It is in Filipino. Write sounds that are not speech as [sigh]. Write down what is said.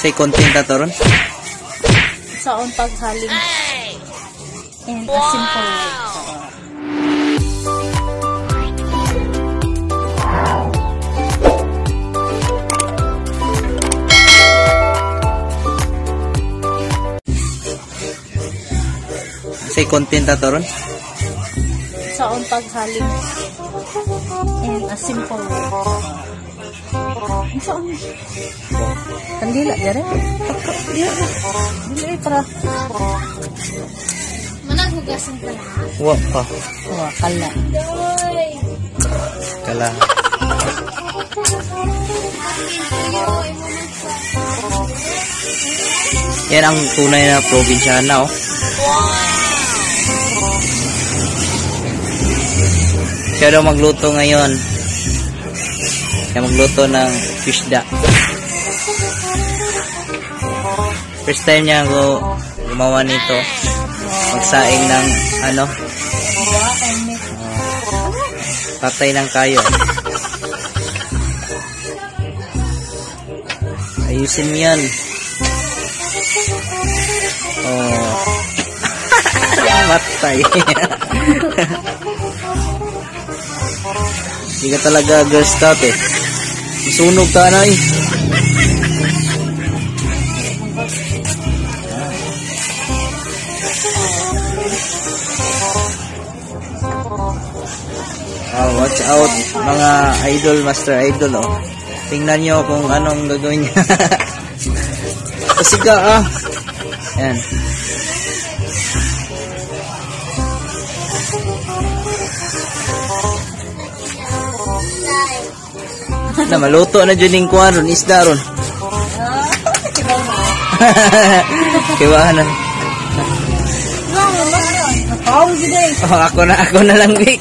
Say content na to ron. Sa on paghaling. And a simple way. Say content na to ron. Sa on paghaling. And a simple way. Sa on. Kandila, dere. Dila, dila, para. Managhugasan ka na. Wa pa. Wah, kala. Doy! Kala. Yan ang tunay na probinsyana, oh. Siya daw magluto ngayon. Siya magluto ng fishda. First time niya ako gumawa nito. Magsaing ng ano, make. patay ng kayo. Ayusin mo yan. Oh. [laughs] Matay. [laughs] Hindi ka talaga girl scout eh. Sunog ka na eh. Oh, watch out mga idol, master idol oh. Tingnan nyo kung anong gagawin niya. [laughs] Kasi ka ah. Yan. Na maluto na dyan yung kuwan ron, isda ron. [laughs] Kiwahan na. Oh, ako na, ako na lang, Vic.